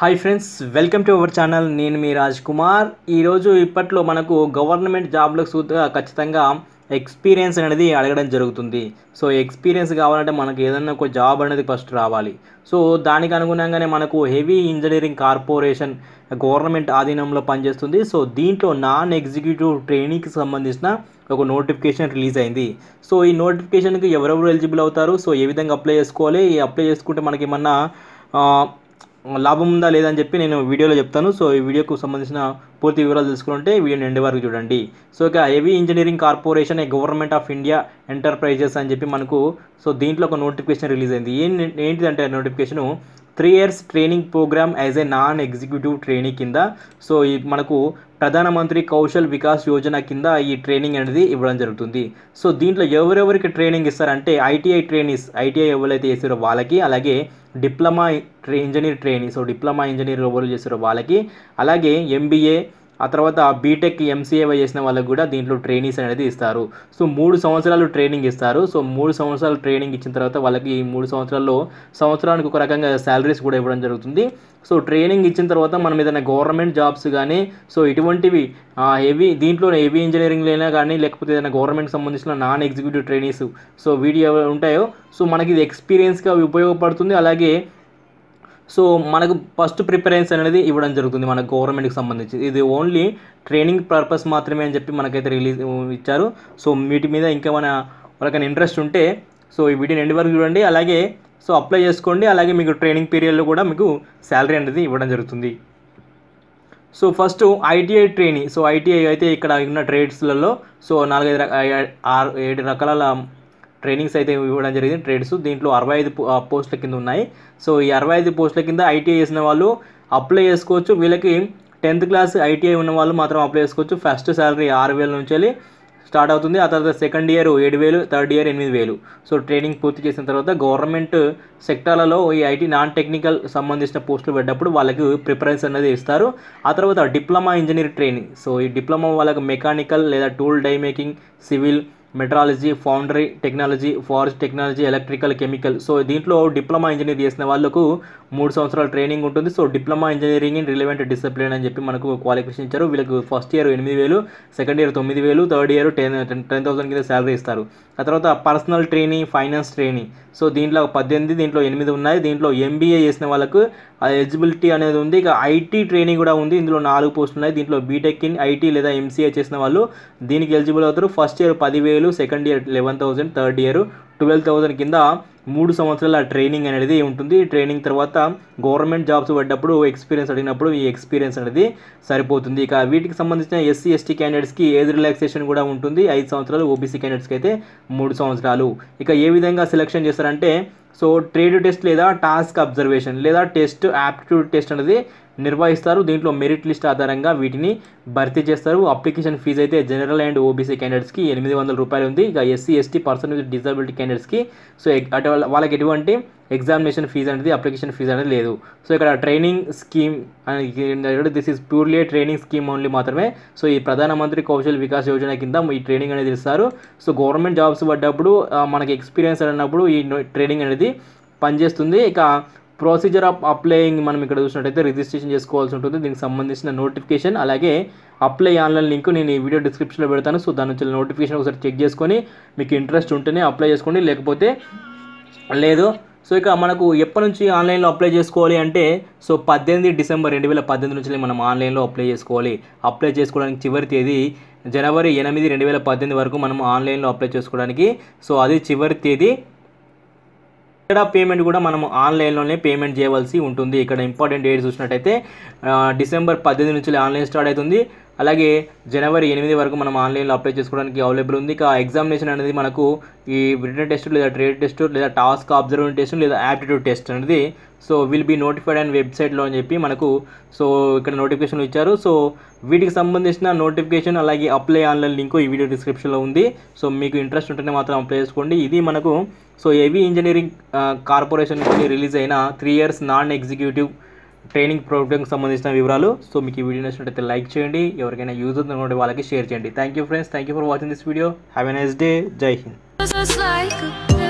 Hi friends welcome to our channel నేను మీ రాజ్ కుమార్. ఈరోజు ఇప్పట్లో మనకు గవర్నమెంట్ జాబ్లకు సూత్గా ఖచ్చితంగా ఎక్స్పీరియన్స్ అనేది అడగడం జరుగుతుంది. సో ఎక్స్పీరియన్స్ కావాలంటే మనకు ఏదైనా ఒక జాబ్ అనేది ఫస్ట్ రావాలి. సో దానికి అనుగుణంగానే మనకు హెవీ ఇంజనీరింగ్ కార్పొరేషన్ గవర్నమెంట్ ఆధీనంలో పనిచేస్తుంది. సో దీంట్లో నాన్ ఎగ్జిక్యూటివ్ ట్రైనింగ్కి సంబంధించిన ఒక నోటిఫికేషన్ రిలీజ్ అయింది. సో ఈ నోటిఫికేషన్కి ఎవరెవరు ఎలిజిబుల్ అవుతారు? సో ఏ విధంగా అప్లై చేసుకోవాలి? ఈ అప్లై చేసుకుంటే మనకి ఏమన్నా లాభం ఉందా లేదా అని చెప్పి నేను వీడియోలో చెప్తాను. సో ఈ వీడియోకు సంబంధించిన పూర్తి వివరాలు తెలుసుకుంటే వీడియోని ఎండ్ వరకు చూడండి. సో ఇక Heavy Engineering Corporation a government of India enterprises అని చెప్పి మనకు సో దీంట్లో ఒక నోటిఫికేషన్ రిలీజ్ అయింది. ఏంటి ఏంటిదంటే notification? Three years training programme as a non executive training కింద. సో ఈ మనకు ప్రధానమంత్రి కౌశల్ వికాస్ యోజన కింద ఈ ట్రైనింగ్ అనేది ఇవ్వడం జరుగుతుంది. సో దీంట్లో ఎవరెవరికి ట్రైనింగ్ ఇస్తారంటే ఐటీఐ ట్రైనీస్ ఐటీఐ ఎవరైతే చేసారో వాళ్ళకి అలాగే diploma trainee engineer training so diploma engineer ఎవరు చేసారో వాళ్ళకి అలాగే ఎంబీఏ ఆ తర్వాత బీటెక్ ఎంసీఏ చేసిన వాళ్ళకి కూడా దీంట్లో ట్రైనింగ్స్ అనేది ఇస్తారు. సో మూడు సంవత్సరాలు ట్రైనింగ్ ఇస్తారు. సో మూడు సంవత్సరాలు ట్రైనింగ్ ఇచ్చిన తర్వాత వాళ్ళకి ఈ మూడు సంవత్సరాల్లో సంవత్సరానికి ఒక రకంగా శాలరీస్ కూడా ఇవ్వడం జరుగుతుంది. సో ట్రైనింగ్ ఇచ్చిన తర్వాత మనం ఏదైనా గవర్నమెంట్ జాబ్స్ కానీ సో ఇటువంటివి హెవీ దీంట్లో హెవీ ఇంజనీరింగ్ అయినా కానీ లేకపోతే ఏదైనా గవర్నమెంట్ సంబంధించిన non executive trainees so video ఉంటాయో సో మనకి ఇది ఎక్స్పీరియన్స్గా ఉపయోగపడుతుంది. అలాగే సో మనకు ఫస్ట్ ప్రిఫరెన్స్ అనేది ఇవ్వడం జరుగుతుంది మన గవర్నమెంట్కి సంబంధించి. ఇది ఓన్లీ ట్రైనింగ్ పర్పస్ మాత్రమే అని చెప్పి మనకైతే రిలీజ్ ఇచ్చారు. సో వీటి మీద ఇంకా మన వాళ్ళకైనా ఇంట్రెస్ట్ ఉంటే సో ఈ వీడియోని ఎండి వరకు చూడండి. అలాగే సో అప్లై చేసుకోండి. అలాగే మీకు ట్రైనింగ్ పీరియడ్లో కూడా మీకు శాలరీ అనేది ఇవ్వడం జరుగుతుంది. So first ITI training so ITI అయితే ఇక్కడ ఉన్న ట్రేడ్స్లలో సో నాలుగైదు రక- ఆరు ఏడు రకాల ట్రైనింగ్స్ అయితే ఇవ్వడం జరిగింది. ట్రేడ్స్ దీంట్లో అరవై ఐదు పోస్టుల కింద ఉన్నాయి. సో ఈ అరవై ఐదు పోస్టుల కింద ఐటీఐ చేసిన వాళ్ళు అప్లై చేసుకోవచ్చు. వీళ్ళకి టెన్త్ క్లాస్ ఐటీఐ ఉన్న వాళ్ళు మాత్రం అప్లై చేసుకోవచ్చు. ఫస్ట్ శాలరీ ఆరు వేల నుంచి వెళ్ళి స్టార్ట్ అవుతుంది. ఆ తర్వాత సెకండ్ ఇయర్ ఏడు వేలు థర్డ్ ఇయర్ ఎనిమిది వేలు. సో ట్రైనింగ్ పూర్తి చేసిన తర్వాత గవర్నమెంట్ సెక్టార్లలో ఈ ఐటీ నాన్ టెక్నికల్ సంబంధించిన పోస్టులు పెట్టినప్పుడు వాళ్ళకి ప్రిఫరెన్స్ అనేది ఇస్తారు. ఆ తర్వాత డిప్లొమా ఇంజనీర్ ట్రైనింగ్. సో ఈ డిప్లొమా వాళ్ళకి మెకానికల్ లేదా tool die making civil metrology foundry technology forest technology electrical chemical. So దీంట్లో డిప్లొమా ఇంజనీర్ చేసిన వాళ్ళకు మూడు సంవత్సరాల ట్రైనింగ్ ఉంటుంది. So diploma engineering in relevant discipline అని చెప్పి మనకు క్వాలిఫికేషన్ ఇచ్చారు. వీళ్ళకి ఫస్ట్ ఇయర్ ఎనిమిది వేలు సెకండ్ ఇయర్ తొమ్మిది వేలు third year ten ten thousand కింద శాలరీ ఇస్తారు. ఆ తర్వాత personal training finance training so దీంట్లో పద్దెనిమిది దీంట్లో ఎనిమిది ఉన్నాయి. దీంట్లో ఎంబీఏ చేసిన వాళ్ళకు ఎలిజిబిలిటీ అనేది ఉంది. ఇక ఐటీ ట్రైనింగ్ కూడా ఉంది. ఇందులో నాలుగు పోస్టులు ఉన్నాయి. దీంట్లో బీటెక్ ఇన్ ఐటీ లేదా ఎంసీఏ చేసిన వాళ్ళు దీనికి ఎలిజిబుల్ అవుతారు. ఫస్ట్ ఇయర్ పదివేలు second year eleven thousand third year twelve thousand కింద మూడు సంవత్సరాల ట్రైనింగ్ అనేది ఉంటుంది. ఈ ట్రైనింగ్ తర్వాత గవర్నమెంట్ జాబ్స్ పడ్డప్పుడు ఎక్స్పీరియన్స్ అడిగినప్పుడు ఈ ఎక్స్పీరియన్స్ అనేది సరిపోతుంది. ఇక వీటికి సంబంధించిన ఎస్సీ ఎస్టీ క్యాండిడేట్స్కి ఏజ్ రిలాక్సేషన్ కూడా ఉంటుంది. ఐదు సంవత్సరాలు ఓబీసీ క్యాండిడేట్స్కి అయితే మూడు సంవత్సరాలు. ఇక ఏ విధంగా సెలెక్షన్ చేస్తారంటే సో ట్రేడ్ టెస్ట్ లేదా టాస్క్ అబ్జర్వేషన్ లేదా టెస్ట్ యాప్టిట్యూడ్ టెస్ట్ అనేది నిర్వహిస్తారు. దీంట్లో మెరిట్ లిస్ట్ ఆధారంగా వీటిని భర్తీ చేస్తారు. అప్లికేషన్ ఫీజు అయితే జనరల్ అండ్ ఓబీసీ క్యాండిడేట్స్కి ఎనిమిది వందల రూపాయలు ఉంది. ఇక SC ST person with disability క్యాండిడేట్స్కి సో అటు వాళ్ళకి ఎటువంటి ఎగ్జామినేషన్ ఫీజు అనేది అప్లికేషన్ ఫీజు అనేది లేదు. సో ఇక్కడ ట్రైనింగ్ స్కీమ్ అని this is purely training scheme only మాత్రమే. సో ఈ ప్రధానమంత్రి కౌశల్ వికాస్ యోజన కింద ఈ ట్రైనింగ్ అనేది ఇస్తారు. సో గవర్నమెంట్ జాబ్స్ పడ్డప్పుడు మనకి ఎక్స్పీరియన్స్ అన్నప్పుడు ఈ ట్రైనింగ్ అనేది పనిచేస్తుంది. ఇక ప్రొసీజర్ ఆఫ్ అప్లైయింగ్ మనం ఇక్కడ చూసినట్టయితే రిజిస్ట్రేషన్ చేసుకోవాల్సి ఉంటుంది. దీనికి సంబంధించిన నోటిఫికేషన్ అలాగే అప్లై ఆన్లైన్ లింక్ నేను ఈ వీడియో డిస్క్రిప్షన్లో పెడతాను. సో దాని నుంచి నోటిఫికేషన్ ఒకసారి చెక్ చేసుకొని మీకు ఇంట్రెస్ట్ ఉంటేనే అప్లై చేసుకోండి. లేకపోతే లేదు సో ఇక మనకు ఎప్పటి నుంచి ఆన్లైన్లో అప్లై చేసుకోవాలి అంటే సో పద్దెనిమిది డిసెంబర్ రెండు వేల పద్దెనిమిది నుంచి మనం ఆన్లైన్లో అప్లై చేసుకోవాలి. అప్లై చేసుకోవడానికి చివరి తేదీ జనవరి ఎనిమిది రెండు వేల పద్దెనిమిది వరకు మనం ఆన్లైన్లో అప్లై చేసుకోవడానికి. సో అది చివరి తేదీ. ఇక్కడ పేమెంట్ కూడా మనం ఆన్లైన్లోనే పేమెంట్ చేయవలసి ఉంటుంది. ఇక్కడ ఇంపార్టెంట్ డేట్ చూసినట్టయితే డిసెంబర్ పద్దెనిమిది నుంచి ఆన్లైన్ స్టార్ట్ అవుతుంది. అలాగే జనవరి ఎనిమిది వరకు మనం ఆన్లైన్లో అప్లై చేసుకోవడానికి అవైలబుల్ ఉంది. ఇక ఎగ్జామినేషన్ అనేది మనకు ఈ రిటర్న్ టెస్ట్ లేదా ట్రేడ్ టెస్ట్ లేదా టాస్క్ అబ్జర్వ్ టెస్ట్ లేదా యాప్టిట్యూడ్ టెస్ట్ అనేది so will be notified and వెబ్సైట్లో అని చెప్పి మనకు సో ఇక్కడ నోటిఫికేషన్లు ఇచ్చారు. సో వీటికి సంబంధించిన నోటిఫికేషన్ అలాగే అప్లై ఆన్లైన్ లింక్ ఈ వీడియో డిస్క్రిప్షన్లో ఉంది. సో మీకు ఇంట్రెస్ట్ ఉంటేనే మాత్రం అప్లై చేసుకోండి. ఇది మనకు సో హెవీ ఇంజనీరింగ్ కార్పొరేషన్ నుంచి రిలీజ్ అయిన three years non executive training ప్రోగ్రామ్కి సంబంధించిన వివరాలు. సో మీకు ఈ వీడియో నచ్చినట్లయితే లైక్ చేయండి. ఎవరికైనా యూజ్ అవుతుందంటే వాళ్ళకి షేర్ చేయండి. Thank you friends thank you for watching this video have a nice day జై హింద్